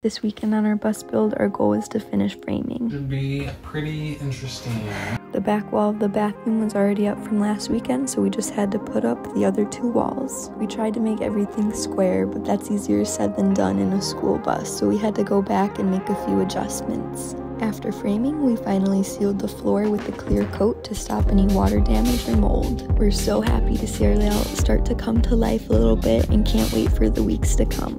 This weekend on our bus build, our goal is to finish framing. Should be pretty interesting. The back wall of the bathroom was already up from last weekend, so we just had to put up the other two walls. We tried to make everything square, but that's easier said than done in a school bus, so we had to go back and make a few adjustments. After framing, we finally sealed the floor with a clear coat to stop any water damage or mold. We're so happy to see our layout start to come to life a little bit and can't wait for the weeks to come.